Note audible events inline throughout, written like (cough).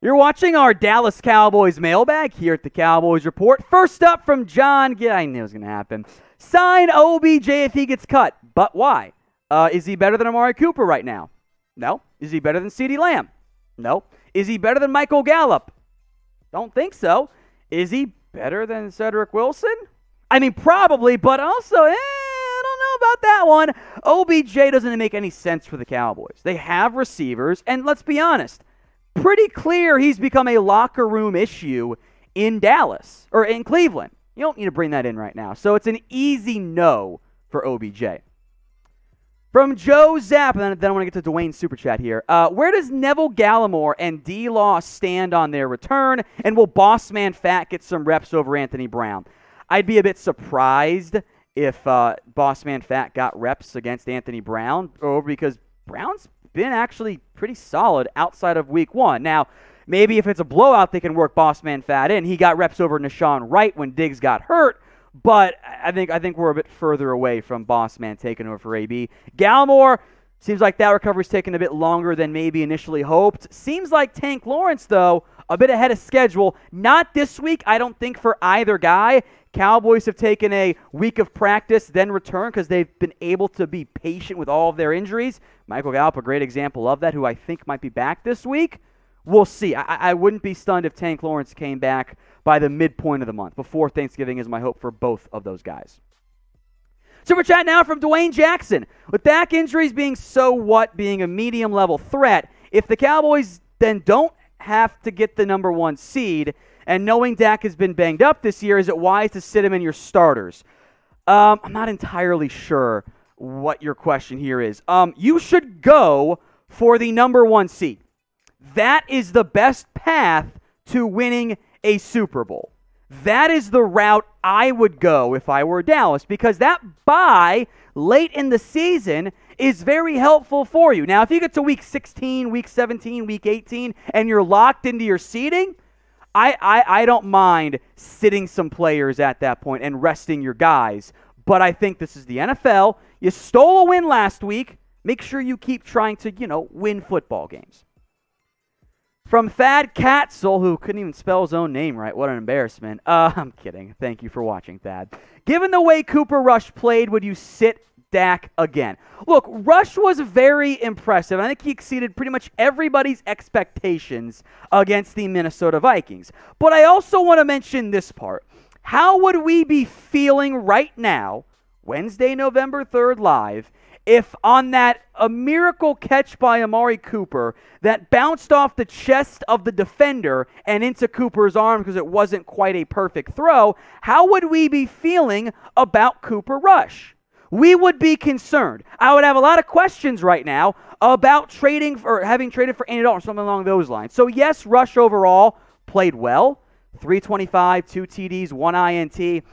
You're watching our Dallas Cowboys mailbag here at the Cowboys Report. First up from John. Yeah, I knew it was going to happen. Sign OBJ if he gets cut. But why? Uh, is he better than Amari Cooper right now? No. Is he better than CeeDee Lamb? No. Is he better than Michael Gallup? Don't think so. Is he better than Cedrick Wilson? I mean, probably, but also, eh, I don't know about that one. OBJ doesn't make any sense for the Cowboys. They have receivers, and let's be honest pretty clear he's become a locker room issue in Dallas or in Cleveland. You don't need to bring that in right now. So it's an easy no for OBJ. From Joe Zapp, and then, I want to get to Dwayne's super chat here. Uh, where does Neville Gallimore and D Law stand on their return? And will Bossman Fat get some reps over Anthony Brown? I'd be a bit surprised if uh, Bossman Fat got reps against Anthony Brown, or because Brown's been actually pretty solid outside of week one. Now, maybe if it's a blowout, they can work Bossman Fat in. He got reps over Nahshon Wright when Diggs got hurt, but I think I think we're a bit further away from Bossman taking over for AB. Gallimore seems like that recovery's taking a bit longer than maybe initially hoped. Seems like Tank Lawrence though a bit ahead of schedule. Not this week, I don't think for either guy. Cowboys have taken a week of practice, then return because they've been able to be patient with all of their injuries. Michael Gallup, a great example of that, who I think might be back this week. We'll see. I, I wouldn't be stunned if Tank Lawrence came back by the midpoint of the month. Before Thanksgiving is my hope for both of those guys. Super chat now from Dwayne Jackson. With back injuries being so what, being a medium level threat, if the Cowboys then don't have to get the number one seed, and knowing Dak has been banged up this year, is it wise to sit him in your starters? Um, I'm not entirely sure what your question here is. Um, you should go for the number one seed. That is the best path to winning a Super Bowl. That is the route I would go if I were Dallas because that bye late in the season is very helpful for you. Now, if you get to week 16, week 17, week 18, and you're locked into your seeding – I, I, I don't mind sitting some players at that point and resting your guys. But I think this is the NFL. You stole a win last week. Make sure you keep trying to, you know, win football games. From Thad Katzel, who couldn't even spell his own name right. What an embarrassment. Uh, (laughs) I'm kidding. Thank you for watching, Thad. Given the way Cooper Rush played, would you sit Dak again. Look, Rush was very impressive. I think he exceeded pretty much everybody's expectations against the Minnesota Vikings. But I also want to mention this part. How would we be feeling right now, Wednesday, November 3rd, live, if on that a miracle catch by Amari Cooper that bounced off the chest of the defender and into Cooper's arm because it wasn't quite a perfect throw, how would we be feeling about Cooper Rush? we would be concerned. I would have a lot of questions right now about trading for, or having traded for Andy Dalton, or something along those lines. So, yes, Rush overall played well 325, two TDs, one INT.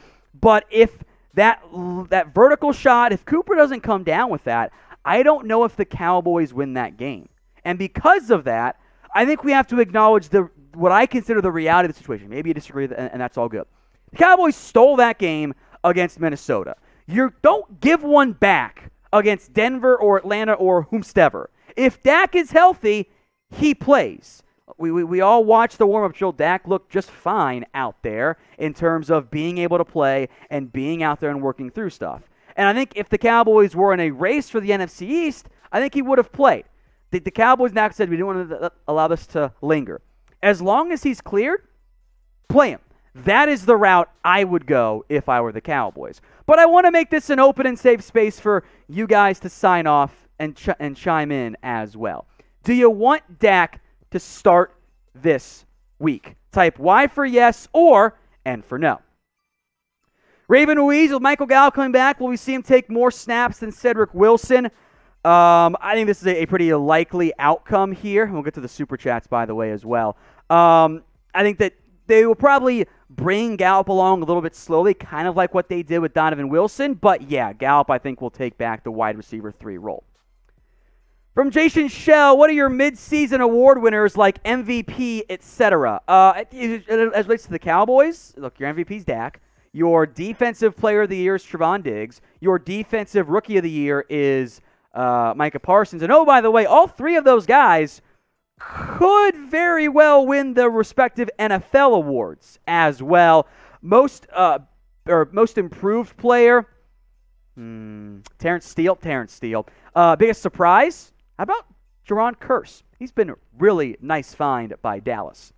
But if that, that vertical shot, if Cooper doesn't come down with that, I don't know if the Cowboys win that game. And because of that, I think we have to acknowledge the what I consider the reality of the situation. Maybe you disagree, and, and that's all good. The Cowboys stole that game against Minnesota. You don't give one back against Denver or Atlanta or whomstever. If Dak is healthy, he plays. We, we, we all watched the warm up drill. Dak looked just fine out there in terms of being able to play and being out there and working through stuff. And I think if the Cowboys were in a race for the NFC East, I think he would have played. The, the Cowboys now said we didn't want to uh, allow this to linger. As long as he's cleared, play him. That is the route I would go if I were the Cowboys. But I want to make this an open and safe space for you guys to sign off and, ch- and chime in as well. Do you want Dak to start this week? Type Y for yes or N for no. Raven Ruiz with Michael Gallup coming back. Will we see him take more snaps than Cedrick Wilson? Um, I think this is a, a, pretty likely outcome here. We'll get to the super chats, by the way, as well. Um, I think that they will probably bring Gallup along a little bit slowly, kind of like what they did with Donovan Wilson. But yeah, Gallup, I think, will take back the wide receiver three role. From Jason Shell, what are your midseason award winners like MVP, etc.? Uh, as relates to the Cowboys, look, your MVP is Dak. Your defensive player of the year is Trevon Diggs. Your defensive rookie of the year is uh, Micah Parsons. And oh, by the way, all three of those guys could very well win the respective NFL awards as well. Most uh, or most improved player, hmm, Terence Steele. Terence Steele. Uh, biggest surprise? How about Jayron Kearse? He's been a really nice find by Dallas.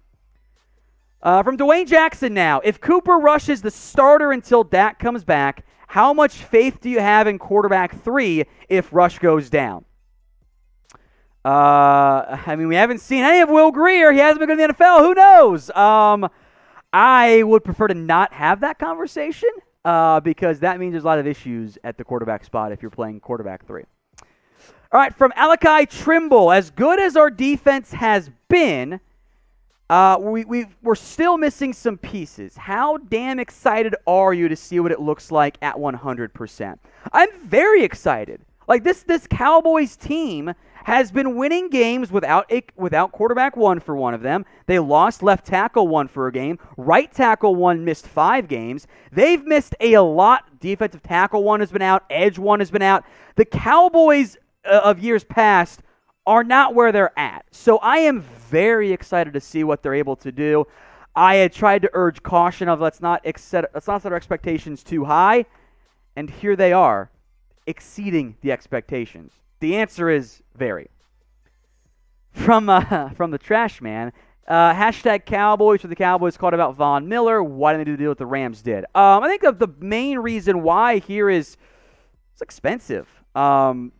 Uh, from Dwayne Jackson now. If Cooper Rush is the starter until Dak comes back, how much faith do you have in quarterback three if Rush goes down? Uh, I mean, we haven't seen any of Will Grier. He hasn't been good in the NFL. Who knows? Um, I would prefer to not have that conversation uh, because that means there's a lot of issues at the quarterback spot if you're playing quarterback three. All right, from Alakai Trimble. As good as our defense has been, uh, we, we, we're still missing some pieces. How damn excited are you to see what it looks like at 100%? I'm very excited. Like this, this Cowboys team has been winning games without a, without quarterback one for one of them. They lost left tackle one for a game. Right tackle one missed five games. They've missed a lot. Defensive tackle one has been out. Edge one has been out. The Cowboys of years past are not where they're at. So I am very excited to see what they're able to do. I had tried to urge caution of let's not let's not set our expectations too high, and here they are, exceeding the expectations. The answer is very. From uh, (laughs) from the trash man, uh, hashtag Cowboys for the Cowboys called about Von Miller. Why didn't they do the deal that the Rams did? Um, I think of the main reason why here is it's expensive. Um,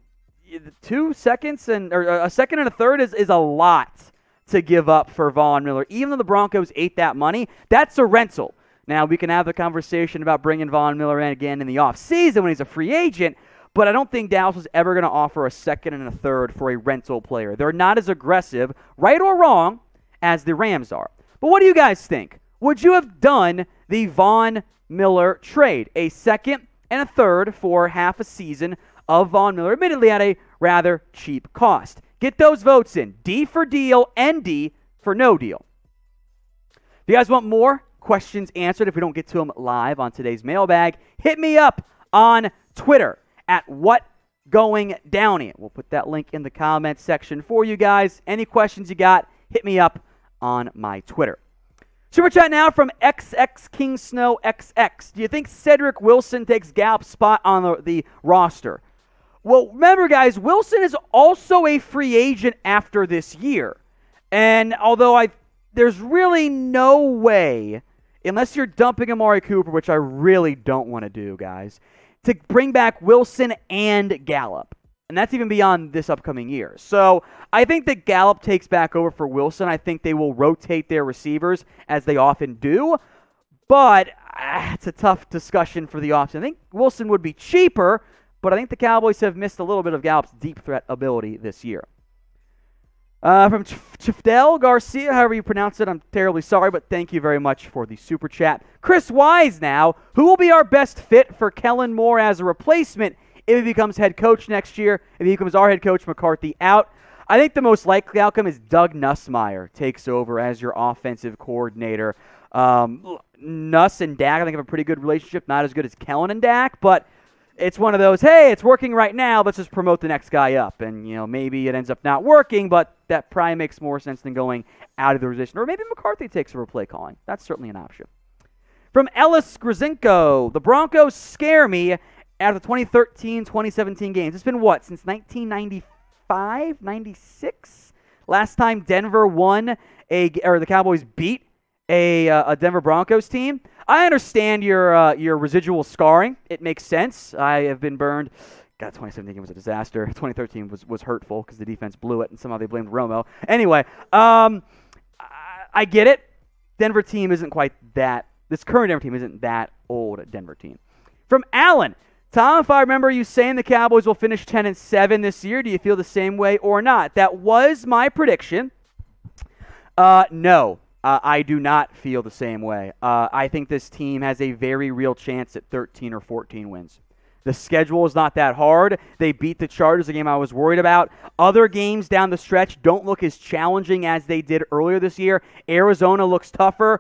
two seconds and or uh, a second and a third is, is a lot to give up for Von Miller. Even though the Broncos ate that money, that's a rental. Now, we can have the conversation about bringing Von Miller in again in the offseason when he's a free agent, but I don't think Dallas was ever going to offer a second and a third for a rental player. They're not as aggressive, right or wrong, as the Rams are. But what do you guys think? Would you have done the Von Miller trade? A second and a third for half a season of Von Miller, admittedly at a rather cheap cost. Get those votes in. D for deal, ND for no deal. If you guys want more questions answered, if we don't get to them live on today's mailbag, hit me up on Twitter at what going downy. We'll put that link in the comments section for you guys. Any questions you got, hit me up on my Twitter. Super chat now from XX King Snow XX. Do you think Cedrick Wilson takes Gallup's spot on the, the roster? Well, remember, guys, Wilson is also a free agent after this year. And although I there's really no way, unless you're dumping Amari Cooper, which I really don't want to do, guys, to bring back Wilson and Gallup. And that's even beyond this upcoming year. So I think that Gallup takes back over for Wilson. I think they will rotate their receivers as they often do. But uh, it's a tough discussion for the offseason. I think Wilson would be cheaper but I think the Cowboys have missed a little bit of Gallup's deep threat ability this year. Uh, from Chifdel Garcia, however you pronounce it, I'm terribly sorry, but thank you very much for the super chat. Chris Wise now, who will be our best fit for Kellen Moore as a replacement if he becomes head coach next year, if he becomes our head coach, McCarthy out? I think the most likely outcome is Doug Nussmeier takes over as your offensive coordinator. Um, Nuss and Dak, I think, have a pretty good relationship. Not as good as Kellen and Dak, but it's one of those, hey, it's working right now. Let's just promote the next guy up. And, you know, maybe it ends up not working, but that probably makes more sense than going out of the position. Or maybe McCarthy takes over play calling. That's certainly an option. From Ellis Grzinko, the Broncos scare me out of the 2013 2017 games. It's been what, since 1995, 96? Last time Denver won a, or the Cowboys beat a, uh, a Denver Broncos team. I understand your uh, your residual scarring. It makes sense. I have been burned. God, 2017 was a disaster. (laughs) 2013 was, was hurtful because the defense blew it, and somehow they blamed Romo. Anyway, um, I, I get it. Denver team isn't quite that. This current Denver team isn't that old. Denver team. From Allen, Tom, if I remember you saying the Cowboys will finish 10 and 7 this year, do you feel the same way or not? That was my prediction. Uh, no, uh, I do not feel the same way. Uh, I think this team has a very real chance at 13 or 14 wins. The schedule is not that hard. They beat the Chargers, a game I was worried about. Other games down the stretch don't look as challenging as they did earlier this year. Arizona looks tougher.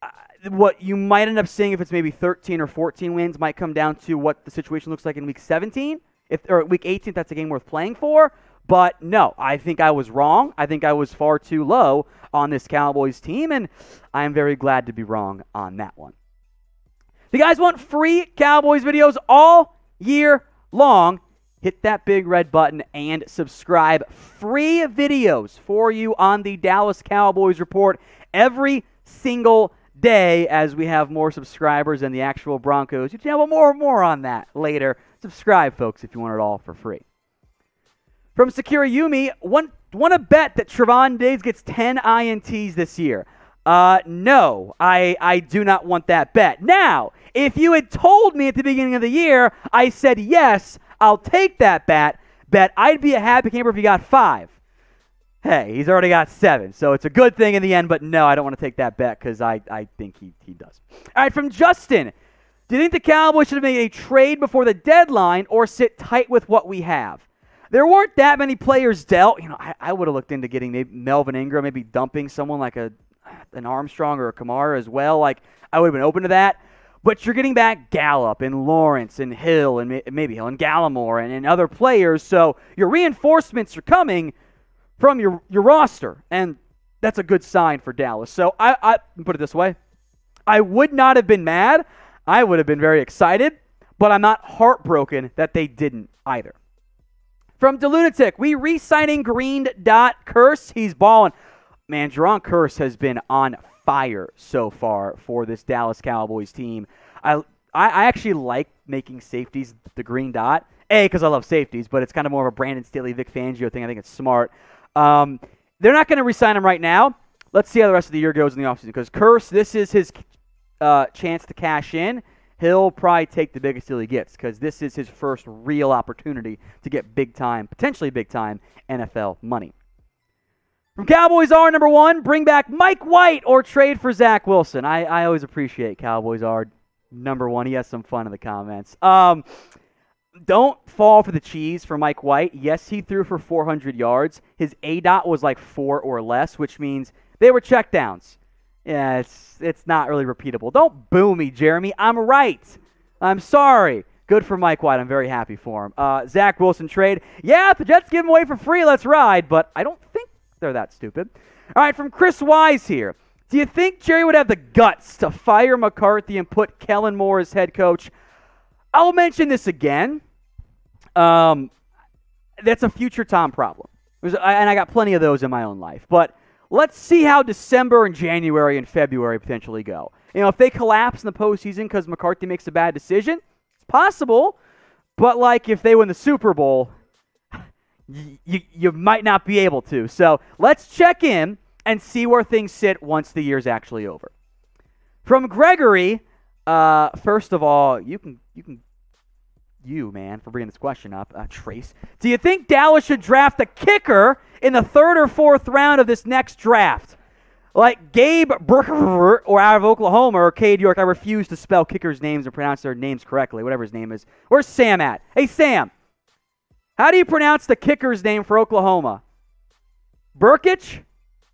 Uh, what you might end up seeing if it's maybe 13 or 14 wins might come down to what the situation looks like in week 17. If or week 18, that's a game worth playing for. But no, I think I was wrong. I think I was far too low on this Cowboys team, and I am very glad to be wrong on that one. If you guys want free Cowboys videos all year long, hit that big red button and subscribe. Free videos for you on the Dallas Cowboys Report every single day as we have more subscribers than the actual Broncos. You can have more and more on that later. Subscribe, folks, if you want it all for free. From Sakura Yumi, want, want to bet that Trevon Diggs gets 10 INTs this year? Uh, no, I, I do not want that bet. Now, if you had told me at the beginning of the year, I said, yes, I'll take that bet, bet I'd be a happy camper if you got five. Hey, he's already got seven, so it's a good thing in the end, but no, I don't want to take that bet because I, I think he, he does. All right, from Justin. Do you think the Cowboys should have made a trade before the deadline or sit tight with what we have? There weren't that many players dealt. You know, I, I would have looked into getting Melvin Ingram, maybe dumping someone like a an Armstrong or a Kamara as well. Like I would have been open to that. But you're getting back Gallup and Lawrence and Hill and maybe Hill and Gallimore and, and other players. So your reinforcements are coming from your, your roster. And that's a good sign for Dallas. So I, I put it this way. I would not have been mad. I would have been very excited, but I'm not heartbroken that they didn't either. From DeLunatic, we re-signing Green Dot Kearse. He's balling. Man, Jayron Kearse has been on fire so far for this Dallas Cowboys team. I I, actually like making safeties the green dot. A, because I love safeties, but it's kind of more of a Brandon Staley, Vic Fangio thing. I think it's smart. Um, they're not going to resign him right now. Let's see how the rest of the year goes in the offseason because Kearse, this is his uh, chance to cash in he'll probably take the biggest deal he gets because this is his first real opportunity to get big time, potentially big time NFL money. From Cowboys R number one, bring back Mike White or trade for Zach Wilson. I, I always appreciate Cowboys R number one. He has some fun in the comments. Um, don't fall for the cheese for Mike White. Yes, he threw for 400 yards. His aDOT was like four or less, which means they were checkdowns. Yeah, it's it's not really repeatable. Don't boo me, Jeremy. I'm right. I'm sorry. Good for Mike White. I'm very happy for him. Uh, Zach Wilson trade. Yeah, if the Jets give him away for free, let's ride. But I don't think they're that stupid. All right, from Chris Wise here. Do you think Jerry would have the guts to fire McCarthy and put Kellen Moore as head coach? I'll mention this again. Um, that's a future Tom problem. and I got plenty of those in my own life. But Let's see how December and January and February potentially go. You know, if they collapse in the postseason because McCarthy makes a bad decision, it's possible. But like if they win the Super Bowl, (sighs) you, you might not be able to. So let's check in and see where things sit once the year's actually over. From Gregory, uh, first of all, you can you can you man for bringing this question up, uh, Trace. Do you think Dallas should draft a kicker in the third or fourth round of this next draft. Like Gabe Brooker or out of Oklahoma or Cade York, I refuse to spell kickers' names and pronounce their names correctly, whatever his name is. Where's Sam at? Hey, Sam, how do you pronounce the kicker's name for Oklahoma? Brkic?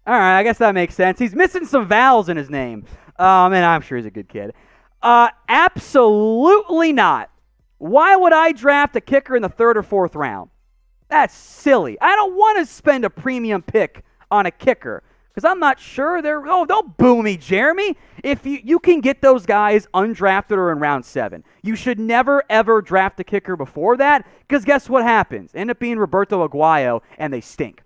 All right, I guess that makes sense. He's missing some vowels in his name. Um, and I'm sure he's a good kid. Uh, absolutely not. Why would I draft a kicker in the third or fourth round? That's silly. I don't want to spend a premium pick on a kicker because I'm not sure they're. Oh, don't boo me, Jeremy. If you, you can get those guys undrafted or in round seven, you should never ever draft a kicker before that because guess what happens? End up being Roberto Aguayo and they stink.